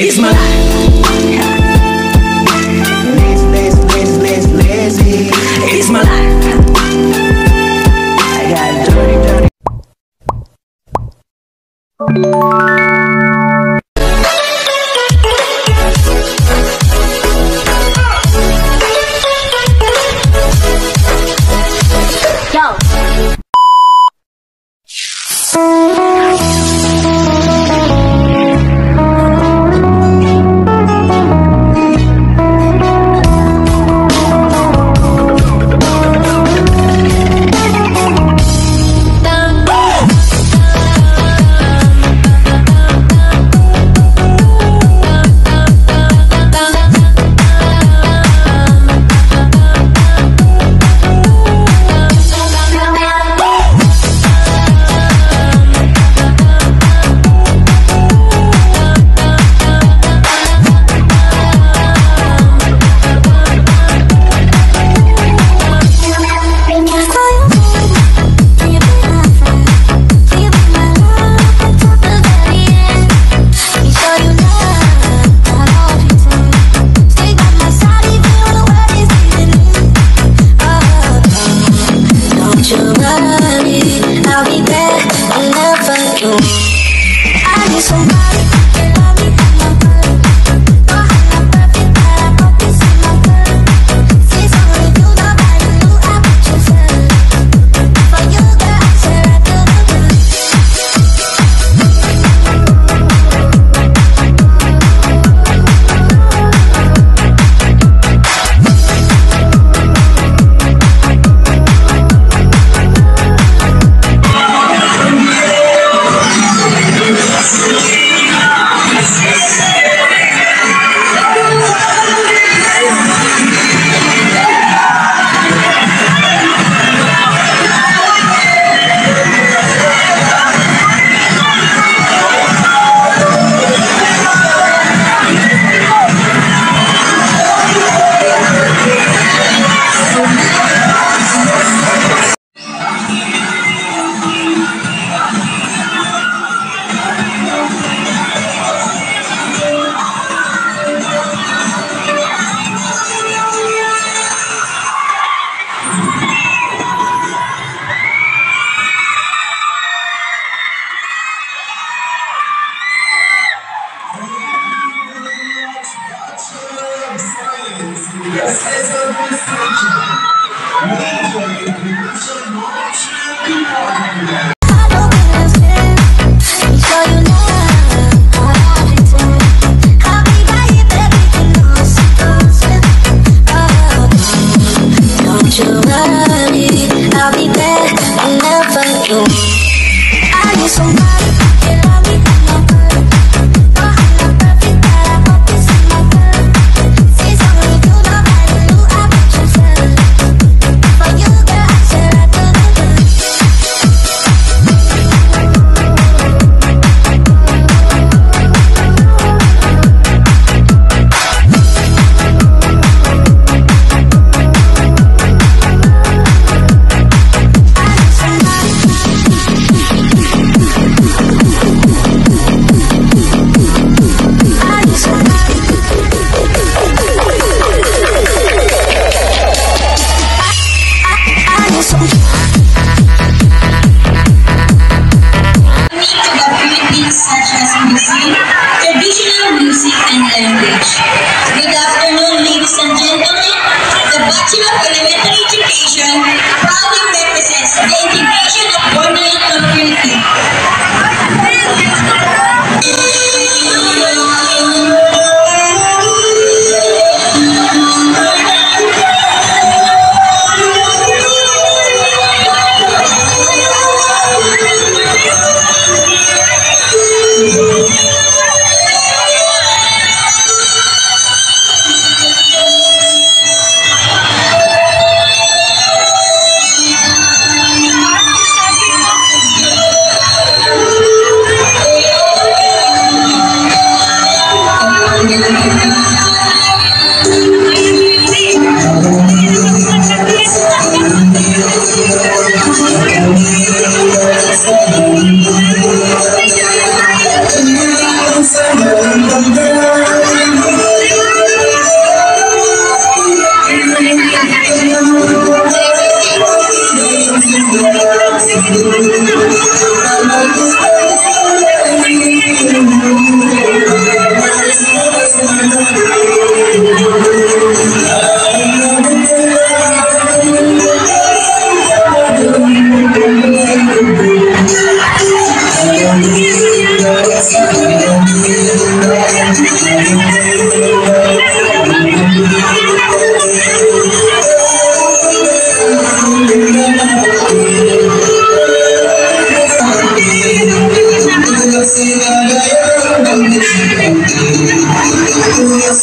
It's my life. It's my life. I got dirty, dirty.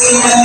Amen.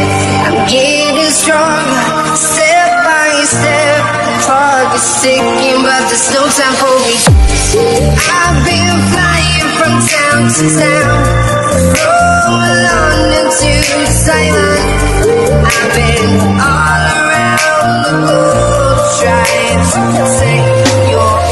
I'm getting stronger, step by step. The clock is ticking, but there's no time for me. I've been flying from town to town, from London to Thailand. I've been all around the world trying to take your.